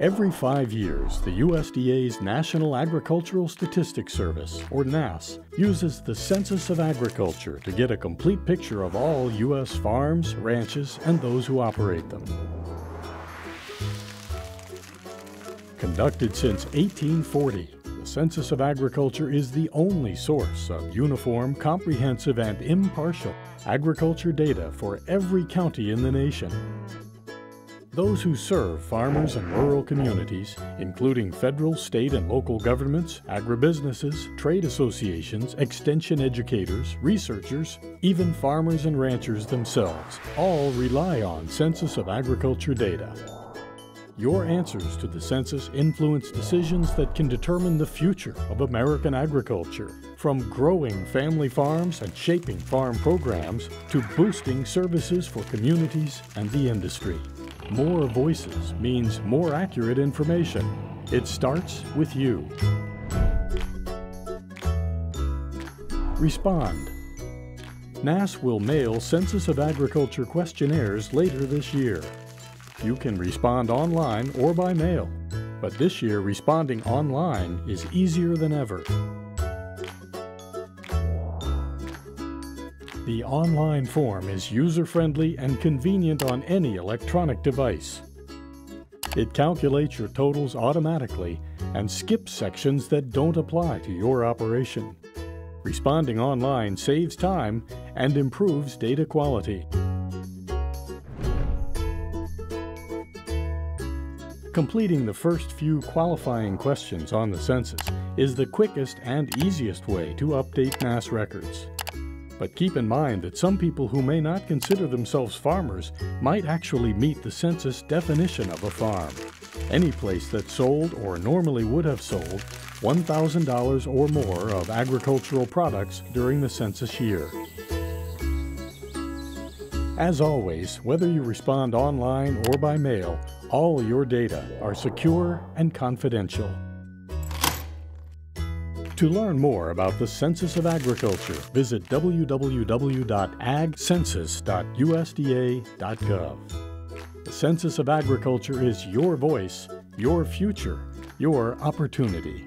Every five years, the USDA's National Agricultural Statistics Service, or NASS, uses the Census of Agriculture to get a complete picture of all U.S. farms, ranches, and those who operate them. Conducted since 1840, the Census of Agriculture is the only source of uniform, comprehensive, and impartial agriculture data for every county in the nation. Those who serve farmers and rural communities, including federal, state, and local governments, agribusinesses, trade associations, extension educators, researchers, even farmers and ranchers themselves, all rely on Census of Agriculture data. Your answers to the census influence decisions that can determine the future of American agriculture, from growing family farms and shaping farm programs to boosting services for communities and the industry. More voices means more accurate information. It starts with you. Respond. NASS will mail Census of Agriculture questionnaires later this year. You can respond online or by mail, but this year responding online is easier than ever. The online form is user-friendly and convenient on any electronic device. It calculates your totals automatically and skips sections that don't apply to your operation. Responding online saves time and improves data quality. Completing the first few qualifying questions on the census is the quickest and easiest way to update NASS records. But keep in mind that some people who may not consider themselves farmers might actually meet the census definition of a farm. Any place that sold or normally would have sold $1,000 or more of agricultural products during the census year. As always, whether you respond online or by mail, all your data are secure and confidential. To learn more about the Census of Agriculture, visit www.agcensus.usda.gov. The Census of Agriculture is your voice, your future, your opportunity.